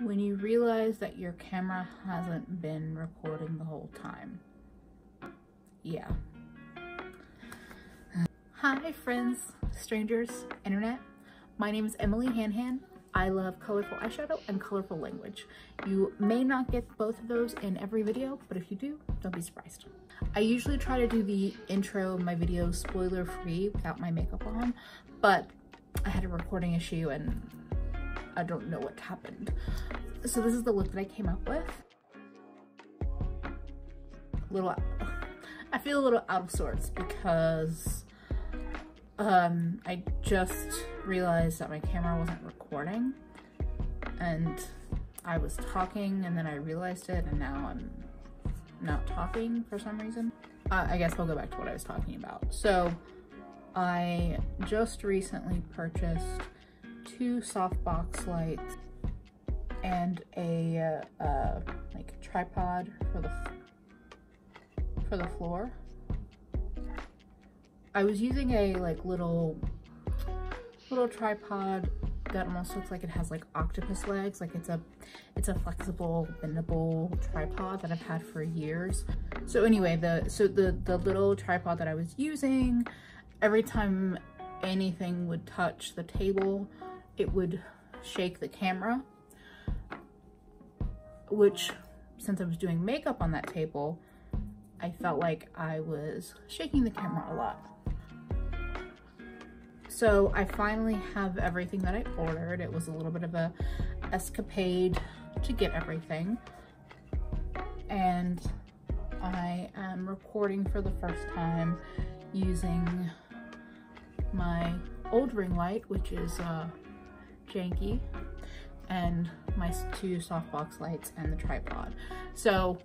when you realize that your camera hasn't been recording the whole time. Yeah. Hi friends, strangers, internet. My name is Emily Hanhan. I love colorful eyeshadow and colorful language. You may not get both of those in every video, but if you do, don't be surprised. I usually try to do the intro of my video spoiler free without my makeup on, but I had a recording issue and I don't know what happened. So this is the look that I came up with. Little, I feel a little out of sorts because um, I just realized that my camera wasn't recording and I was talking and then I realized it and now I'm not talking for some reason. Uh, I guess I'll go back to what I was talking about. So I just recently purchased two softbox lights and a uh, uh, like tripod for the for the floor. I was using a like little little tripod that almost looks like it has like octopus legs like it's a it's a flexible bendable tripod that I've had for years so anyway the so the the little tripod that I was using every time anything would touch the table it would shake the camera which since I was doing makeup on that table I felt like I was shaking the camera a lot so I finally have everything that I ordered. It was a little bit of a escapade to get everything. And I am recording for the first time using my old ring light, which is uh, janky, and my two softbox lights and the tripod. So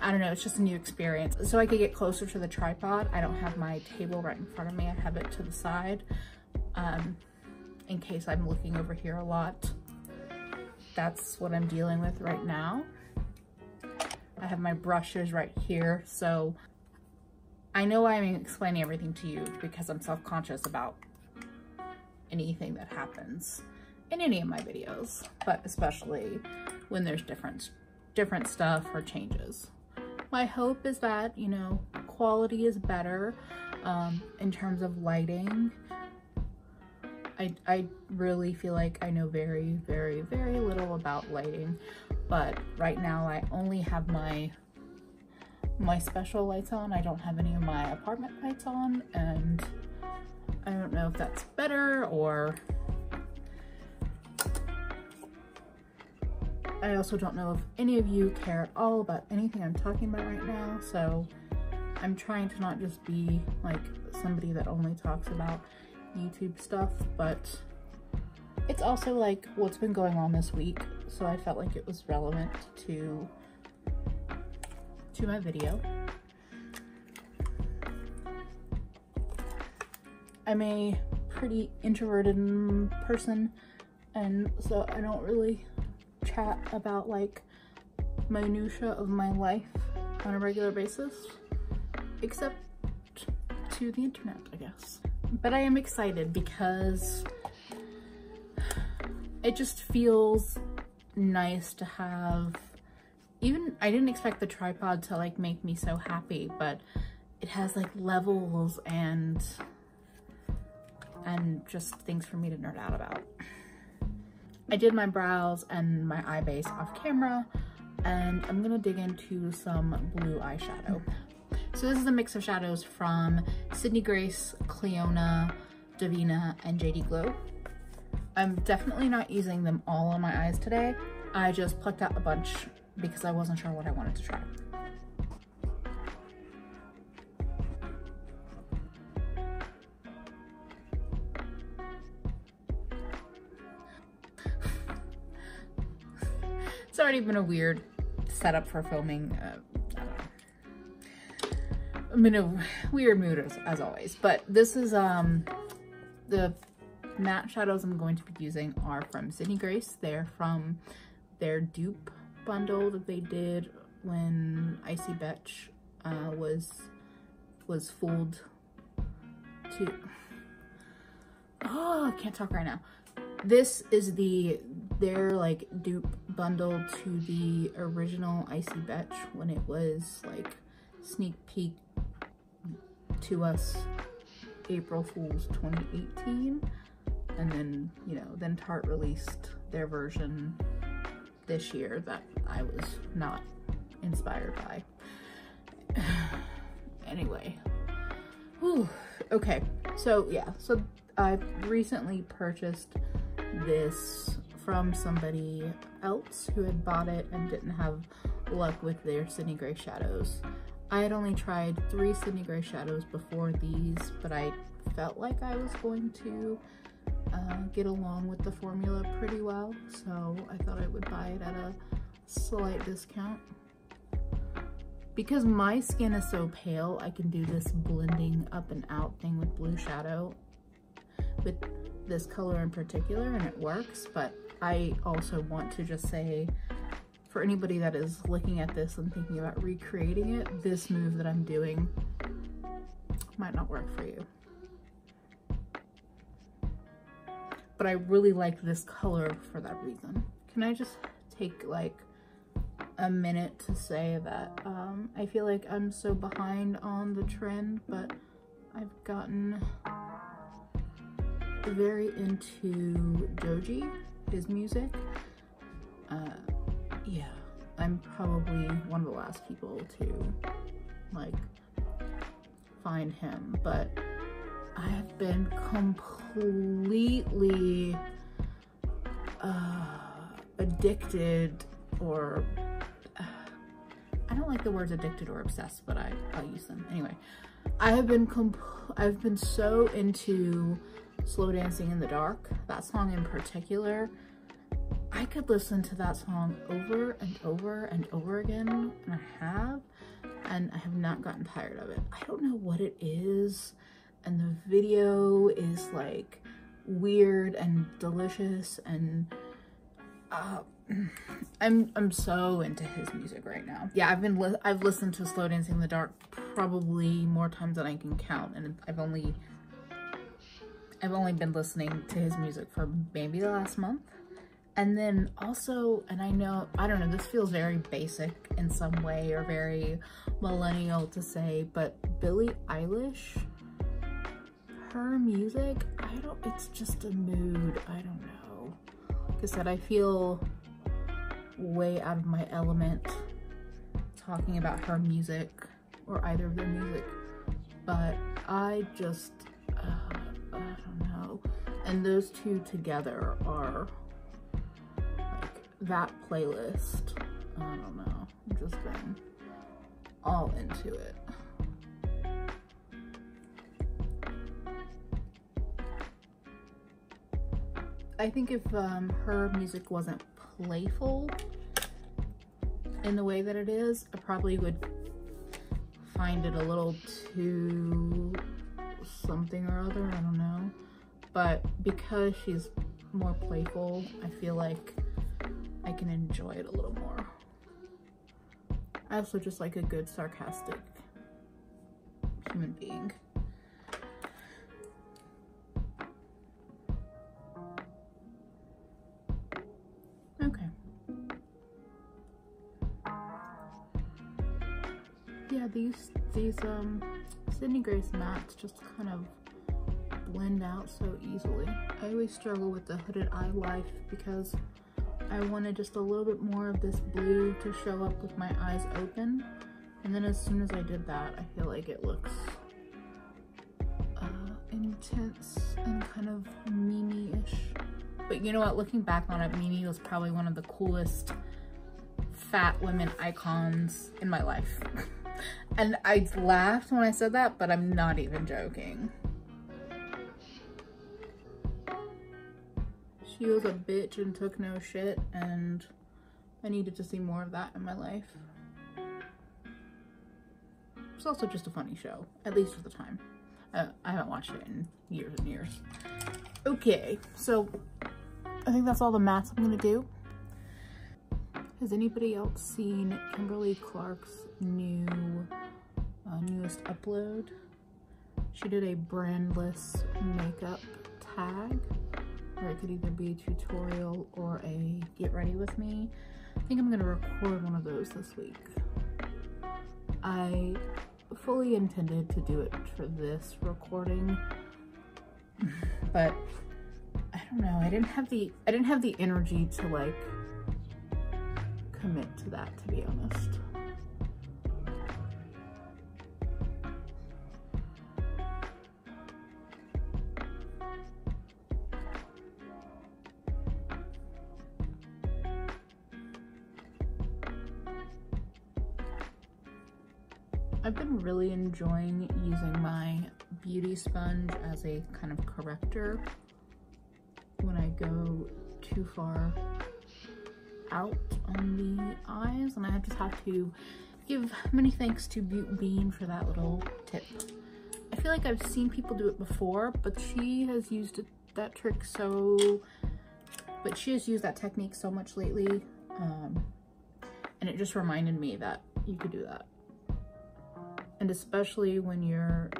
I don't know, it's just a new experience. So I could get closer to the tripod. I don't have my table right in front of me. I have it to the side um, in case I'm looking over here a lot. That's what I'm dealing with right now. I have my brushes right here, so I know I'm explaining everything to you because I'm self-conscious about anything that happens in any of my videos, but especially when there's different different stuff or changes. My hope is that, you know, quality is better um, in terms of lighting I, I really feel like I know very, very, very little about lighting, but right now I only have my my special lights on. I don't have any of my apartment lights on, and I don't know if that's better or I also don't know if any of you care at all about anything I'm talking about right now, so I'm trying to not just be like somebody that only talks about YouTube stuff, but it's also like what's been going on this week, so I felt like it was relevant to to my video. I'm a pretty introverted person, and so I don't really chat about like minutia of my life on a regular basis, except to the internet, I guess. But I am excited because it just feels nice to have even I didn't expect the tripod to like make me so happy, but it has like levels and and just things for me to nerd out about. I did my brows and my eye base off camera and I'm gonna dig into some blue eyeshadow. So this is a mix of shadows from Sydney Grace, Clionadh, Devinah, and JD Glow. I'm definitely not using them all on my eyes today. I just plucked out a bunch because I wasn't sure what I wanted to try. Already been a weird setup for filming uh, I'm in a weird mood as, as always, but this is um the matte shadows I'm going to be using are from Sydney Grace. They're from their dupe bundle that they did when Icy Betch uh, was was fooled to oh I can't talk right now this is the their like dupe bundle to the original Icy Betch when it was like sneak peek to us April Fool's 2018 and then you know then Tarte released their version this year that I was not inspired by. Anyway. Whew. okay. So yeah. So I've recently purchased this from somebody else who had bought it and didn't have luck with their Sydney Grace shadows. I had only tried three Sydney Grace shadows before these, but I felt like I was going to uh, get along with the formula pretty well, so I thought I would buy it at a slight discount. Because my skin is so pale, I can do this blending up and out thing with blue shadow with this color in particular and it works, but I also want to just say for anybody that is looking at this and thinking about recreating it, this move that I'm doing might not work for you. But I really like this color for that reason. Can I just take like a minute to say that um, I feel like I'm so behind on the trend, but I've gotten very into Joji, his music. Uh, yeah, I'm probably one of the last people to like find him, but I have been completely uh, addicted or uh, I don't like the words addicted or obsessed, but I, I'll use them. Anyway, I have been comp I've been so into Slow Dancing in the Dark, that song in particular, I could listen to that song over and over and over again, and I have, and I have not gotten tired of it. I don't know what it is, and the video is like weird and delicious, and uh, I'm I'm so into his music right now. Yeah, I've been li I've listened to Slow Dancing in the Dark probably more times than I can count, and I've only I've only been listening to his music for maybe the last month. And then also, and I know, I don't know, this feels very basic in some way or very millennial to say, but Billie Eilish, her music, I don't, it's just a mood. I don't know. Like I said, I feel way out of my element talking about her music or either of their music, but I just, uh, and those two together are like that playlist. I don't know. I've just been all into it. I think if um, her music wasn't playful in the way that it is, I probably would find it a little too something or other, I don't know but because she's more playful, I feel like I can enjoy it a little more. I also just like a good sarcastic human being. Okay. Yeah, these these um Sydney Grace mats just kind of blend out so easily. I always struggle with the hooded eye life because I wanted just a little bit more of this blue to show up with my eyes open. And then as soon as I did that, I feel like it looks uh, intense and kind of Mimi-ish. But you know what, looking back on it, Mimi was probably one of the coolest fat women icons in my life. and I laughed when I said that, but I'm not even joking. She was a bitch and took no shit and I needed to see more of that in my life. It's also just a funny show, at least at the time. Uh, I haven't watched it in years and years. Okay, so I think that's all the mats I'm gonna do. Has anybody else seen Kimberly Clark's new, uh, newest upload? She did a brandless makeup tag where it could either be a tutorial or a get ready with me. I think I'm gonna record one of those this week. I fully intended to do it for this recording, but I don't know, I didn't have the, I didn't have the energy to like commit to that, to be honest. Enjoying using my beauty sponge as a kind of corrector when I go too far out on the eyes and I just have to give many thanks to Butte Bean for that little tip. I feel like I've seen people do it before, but she has used that trick so, but she has used that technique so much lately, um, and it just reminded me that you could do that and especially when your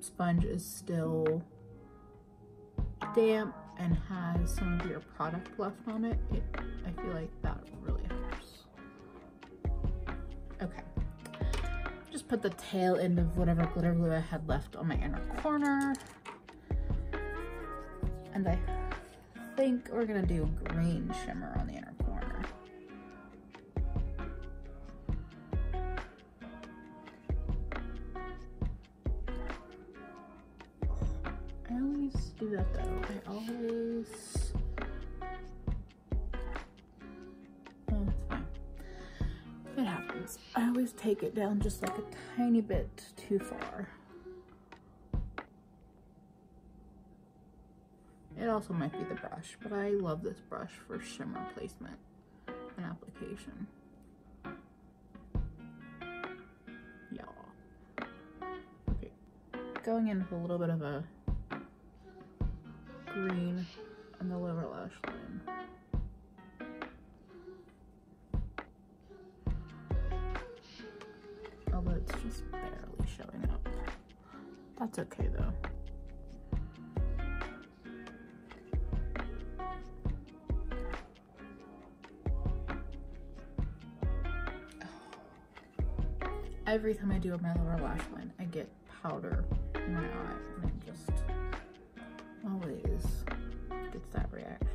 sponge is still damp and has some of your product left on it, it I feel like that really helps. Okay, just put the tail end of whatever glitter glue I had left on my inner corner. And I think we're gonna do green shimmer on the inner do that though. I always... It happens. I always take it down just like a tiny bit too far. It also might be the brush, but I love this brush for shimmer placement and application. Yeah. Okay. Going in with a little bit of a green on the lower lash line. Although it's just barely showing up. That's okay though. Every time I do my lower lash line, I get powder in my eye that reaction.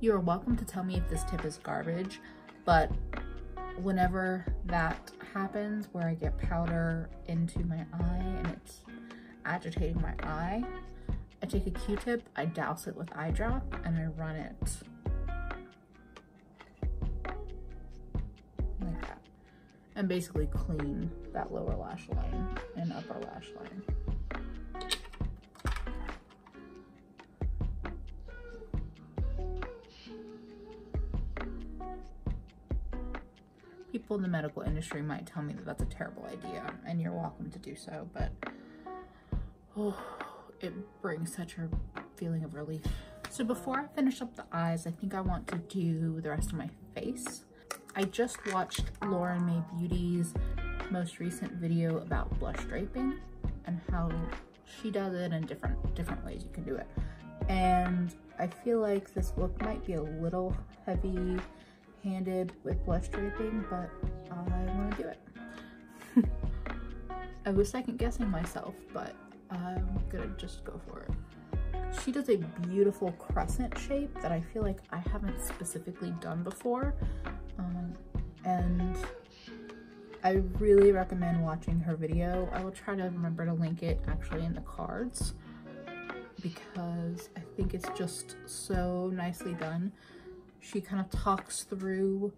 You are welcome to tell me if this tip is garbage, but whenever that happens where I get powder into my eye and it's agitating my eye, I take a Q-tip, I douse it with eye drop, and I run it like that. And basically clean that lower lash line and upper lash line. People in the medical industry might tell me that that's a terrible idea, and you're welcome to do so, but oh, it brings such a feeling of relief. So before I finish up the eyes, I think I want to do the rest of my face. I just watched Lauren Mae Beauty's most recent video about blush draping and how she does it and different different ways you can do it. And I feel like this look might be a little heavy handed with blush draping, but I want to do it. I was second guessing myself, but I'm gonna just go for it. She does a beautiful crescent shape that I feel like I haven't specifically done before. Um, and I really recommend watching her video. I will try to remember to link it actually in the cards because I think it's just so nicely done she kind of talks through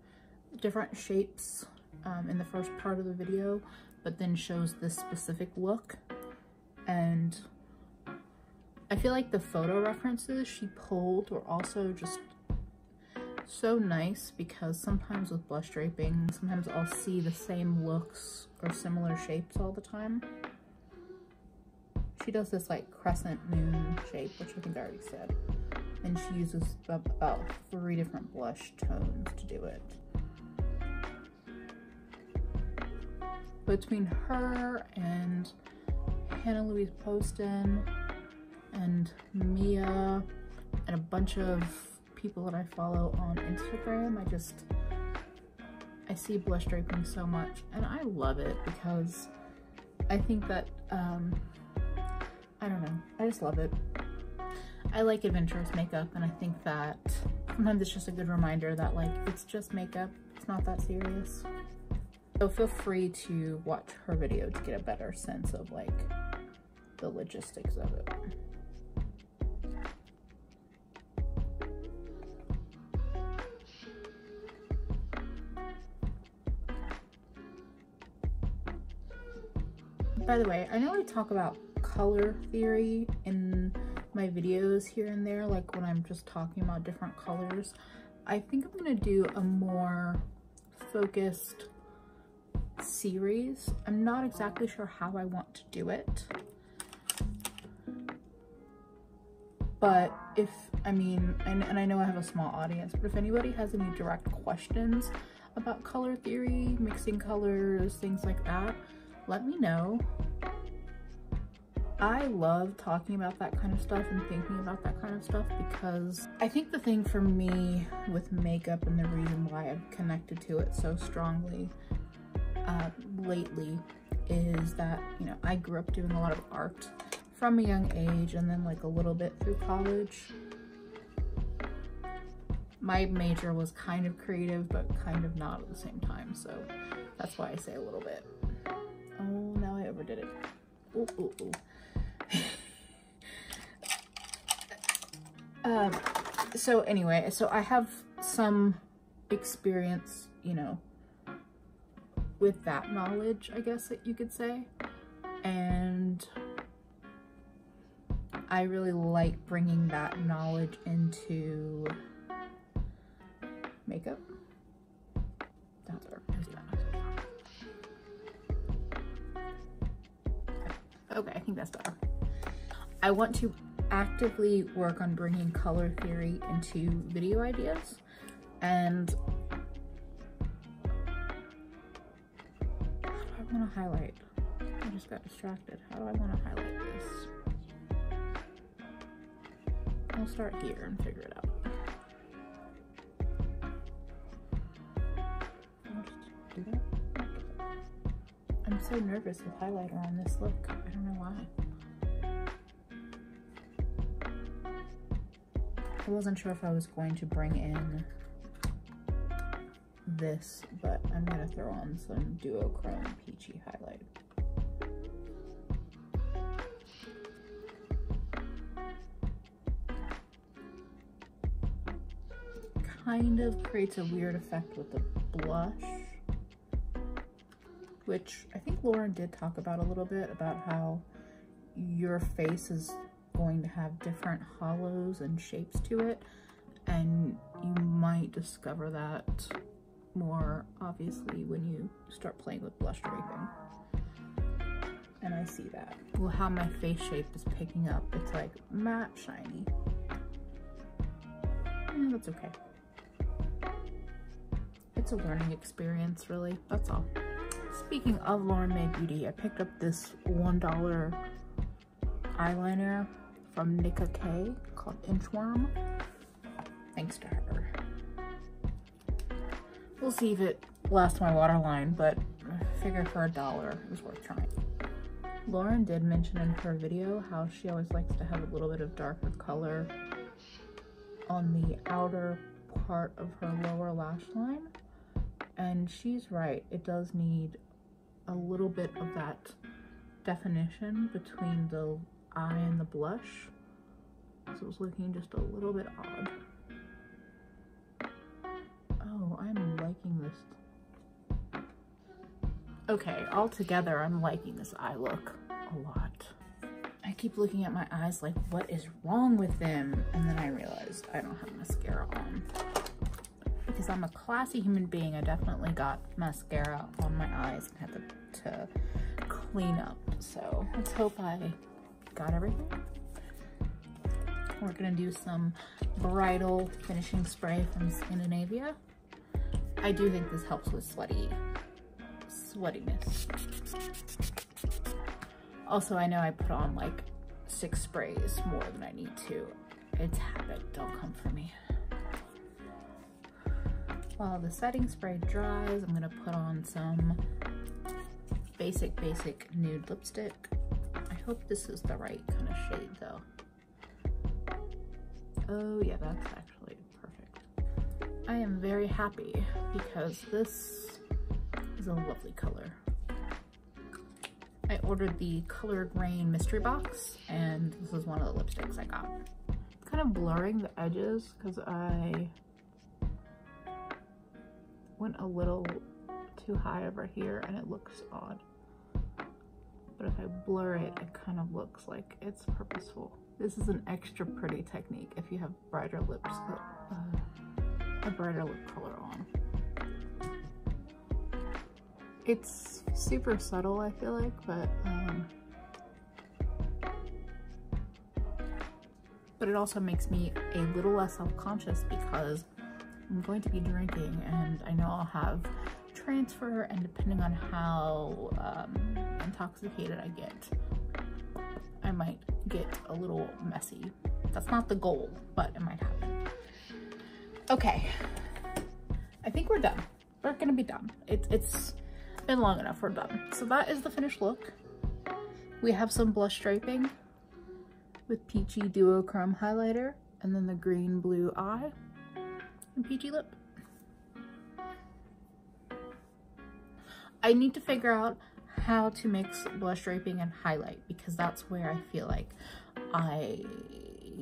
different shapes um, in the first part of the video, but then shows this specific look. And I feel like the photo references she pulled were also just so nice because sometimes with blush draping, sometimes I'll see the same looks or similar shapes all the time. She does this like crescent moon shape, which I think I already said and she uses about three different blush tones to do it. Between her and Hannah Louise Poston and Mia and a bunch of people that I follow on Instagram. I just, I see blush draping so much and I love it because I think that, um, I don't know, I just love it. I like adventurous makeup and I think that sometimes it's just a good reminder that like, it's just makeup, it's not that serious. So feel free to watch her video to get a better sense of like the logistics of it. By the way, I know I talk about color theory in my videos here and there, like when I'm just talking about different colors. I think I'm gonna do a more focused series. I'm not exactly sure how I want to do it. But if, I mean, and I know I have a small audience, but if anybody has any direct questions about color theory, mixing colors, things like that, let me know. I love talking about that kind of stuff and thinking about that kind of stuff because I think the thing for me with makeup and the reason why I've connected to it so strongly uh, lately is that, you know, I grew up doing a lot of art from a young age and then like a little bit through college. My major was kind of creative, but kind of not at the same time. So that's why I say a little bit. Oh, now I overdid it. Ooh, ooh, ooh. Um, so anyway, so I have some experience, you know, with that knowledge, I guess that you could say. And I really like bringing that knowledge into makeup. That's our Okay, I think that's better. I want to actively work on bringing color theory into video ideas and how do I want to highlight? I just got distracted. How do I want to highlight this? I'll start here and figure it out. I'm so nervous with highlighter on this look. I don't know why. I wasn't sure if I was going to bring in this, but I'm gonna throw on some duochrome peachy highlight. Kind of creates a weird effect with the blush, which I think Lauren did talk about a little bit about how your face is going to have different hollows and shapes to it and you might discover that more obviously when you start playing with blush draping and I see that. Well, how my face shape is picking up, it's like matte shiny. Yeah, that's okay. It's a learning experience, really. That's all. Speaking of Lauren Mae Beauty, I picked up this $1 eyeliner from Nicka K called Inchworm. Thanks to her. We'll see if it lasts my waterline, but I figure for a dollar, it was worth trying. Lauren did mention in her video how she always likes to have a little bit of darker color on the outer part of her lower lash line. And she's right, it does need a little bit of that definition between the eye and the blush. So it was looking just a little bit odd. Oh, I'm liking this. Okay, altogether, I'm liking this eye look a lot. I keep looking at my eyes like, what is wrong with them? And then I realized I don't have mascara on. Because I'm a classy human being, I definitely got mascara on my eyes and had to, to clean up. So let's hope I got everything. We're gonna do some bridal finishing spray from Skindinavia. I do think this helps with sweaty, sweatiness. Also, I know I put on like six sprays more than I need to. It's habit, don't come for me. While the setting spray dries, I'm gonna put on some basic, basic nude lipstick. I hope this is the right kind of shade though. Oh yeah, that's actually perfect. I am very happy because this is a lovely color. I ordered the Coloured Raine mystery box and this is one of the lipsticks I got. kind of blurring the edges because I went a little too high over here and it looks odd. But if I blur it, it kind of looks like it's purposeful. This is an extra pretty technique if you have brighter lips, uh, a brighter lip color on. It's super subtle, I feel like, but um, but it also makes me a little less self-conscious because I'm going to be drinking and I know I'll have transfer and depending on how um, intoxicated I get, I might get a little messy. That's not the goal, but it might happen. Okay, I think we're done. We're gonna be done. It, it's been long enough, we're done. So that is the finished look. We have some blush striping with Peachy Duochrome highlighter and then the green blue eye and peachy lip. I need to figure out how to mix blush draping and highlight because that's where I feel like I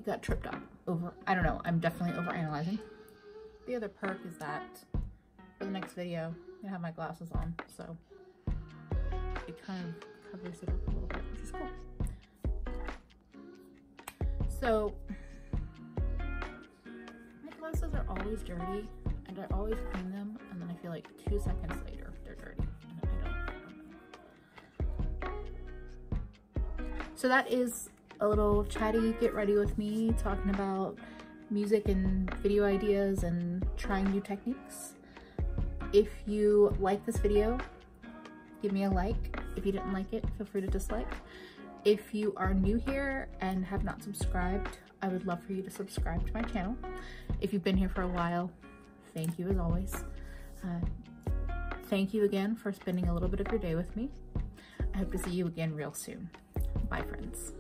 got tripped up over. I don't know. I'm definitely over analyzing. The other perk is that for the next video, I have my glasses on, so it kind of covers it up a little bit, which is cool. So my glasses are always dirty and I always clean them and then I feel like two seconds later So that is a little chatty get ready with me talking about music and video ideas and trying new techniques. If you like this video, give me a like. If you didn't like it, feel free to dislike. If you are new here and have not subscribed, I would love for you to subscribe to my channel. If you've been here for a while, thank you as always. Uh, thank you again for spending a little bit of your day with me. I hope to see you again real soon. Bye, friends.